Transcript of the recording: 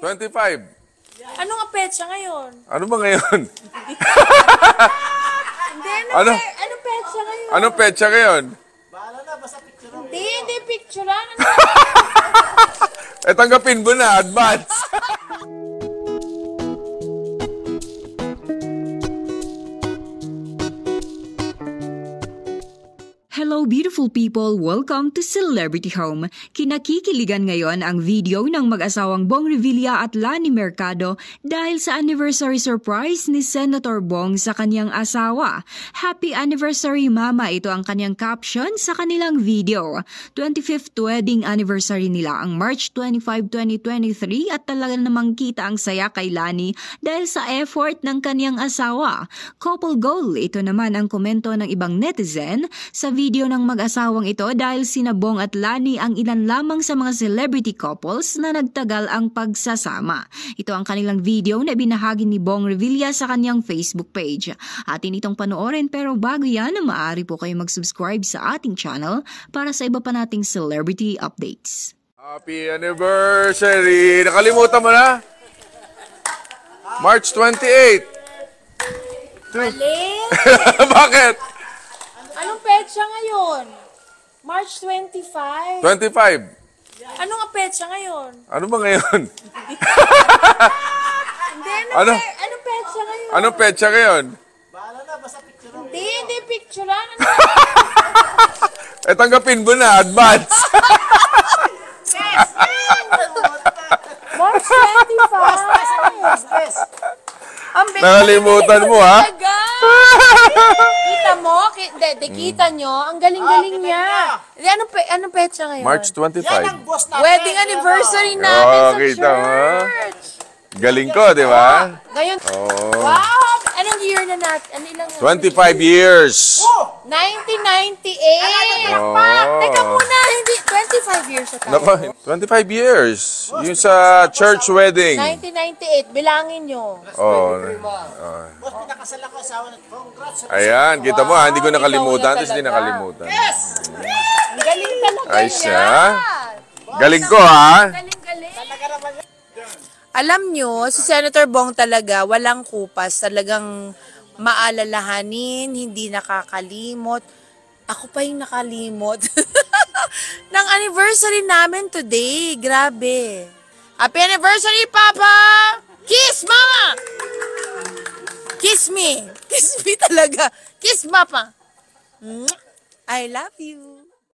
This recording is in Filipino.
25. Ano nga petsa ngayon? Ano ba ngayon? Hindi, ano, Ano? pe- ano petsa ngayon? Anong petsa ngayon? Hindi, hindi picture lang. Ano? Eh, tanggapin mo na, advance. Hello beautiful people! Welcome to Celebrity Home. Kinakikiligan ngayon ang video ng mag-asawang Bong Revilla at Lani Mercado dahil sa anniversary surprise ni Senator Bong sa kanyang asawa. Happy anniversary mama ito ang kanyang caption sa kanilang video. 25th wedding anniversary nila ang March 25, 2023 at talaga namang kita ang saya kay Lani dahil sa effort ng kanyang asawa. Couple goal ito naman ang komento ng ibang netizen sa video ng mag-asawang ito dahil sina Bong at Lani ang ilan lamang sa mga celebrity couples na nagtagal ang pagsasama. Ito ang kanilang video na binahagi ni Bong Revilla sa kanyang Facebook page. Atin itong panoorin pero bago yan, maaari po kayo mag-subscribe sa ating channel para sa iba pa nating celebrity updates. Happy anniversary! Nakalimutan mo na? March 28. Mali. Bakit? Ngayon? March 25. 25. Ano nga petsa ngayon? Ano ba ngayon? Hindi, ano, Ano? pe- ano petsa ngayon? Anong petsa ngayon? Hindi, hindi picture lang. Ano? Eh, tanggapin mo na, advance. March 25. Ang bilis Nakalimutan mo, ha? talaga. Kita mo? Ki- de, de, kita nyo? Ang galing-galing niya. Di, anong, pe, anong petsa ngayon? March 25. Wedding anniversary namin Oh, sa kita mo, ha? church. Galing ko, di ba? Ngayon, Oh. wow! Anong year na natin? Ano ilang? 25 years. 1998! Oh. Teka muna, hindi. 25 years na tayo. Nako, 25 years. Yung sa church wedding. 1998, bilangin nyo. Oh. Boss, pinakasal ako asawa na. Congrats. Ayan, kita mo, ha? hindi ko nakalimutan. Tapos hindi nakalimutan. Ang galing talaga Ay, siya. Galing ko, ha? Galing-galing. Alam nyo, si Senator Bong talaga, walang kupas. Talagang maalalahanin, hindi nakakalimot. Ako pa yung nakalimot. ng anniversary namin today. Grabe. Happy anniversary, Papa! Kiss, Mama! Kiss me. Kiss me talaga. Kiss, Papa. I love you.